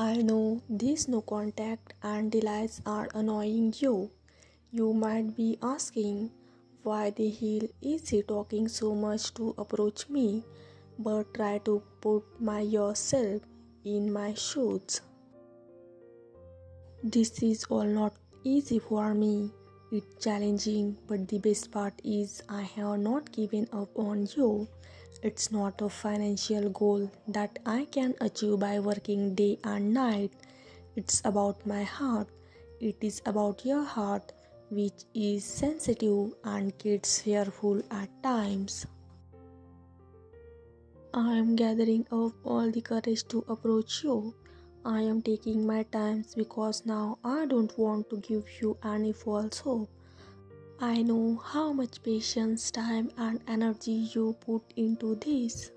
I know these no contact and delays are annoying you. You might be asking why the hell is he talking so much to approach me? But try to put my yourself in my shoes. This is all not easy for me. It's challenging, but the best part is I have not given up on you. It's not a financial goal that I can achieve by working day and night. It's about my heart. It is about your heart, which is sensitive and gets fearful at times. I am gathering up all the courage to approach you. I am taking my times because now I don't want to give you any false hope. I know how much patience, time, and energy you put into this.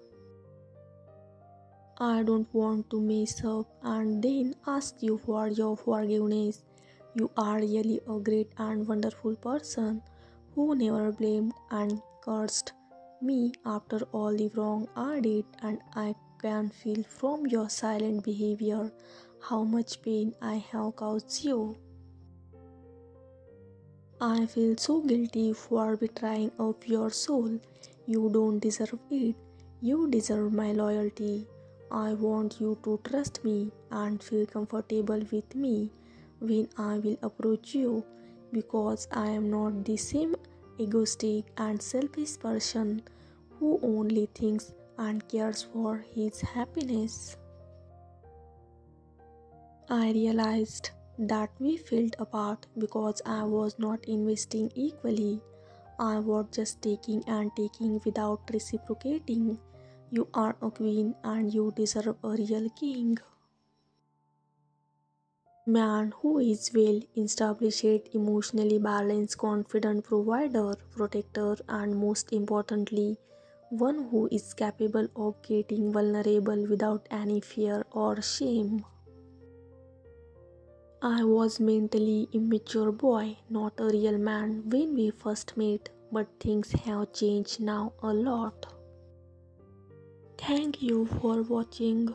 I don't want to mess up and then ask you for your forgiveness. You are really a great and wonderful person who never blamed and cursed me after all the wrong I did, and I can feel from your silent behavior how much pain I have caused you. I feel so guilty for betraying of your soul. You don't deserve it. You deserve my loyalty. I want you to trust me and feel comfortable with me when I will approach you because I am not the same egoistic and selfish person who only thinks and cares for his happiness. I realized that we felt apart because I was not investing equally. I was just taking and taking without reciprocating. You are a queen and you deserve a real king. Man who is well established, emotionally balanced, confident provider, protector, and most importantly, one who is capable of getting vulnerable without any fear or shame. I was mentally immature boy, not a real man when we first met, but things have changed now a lot. Thank you for watching.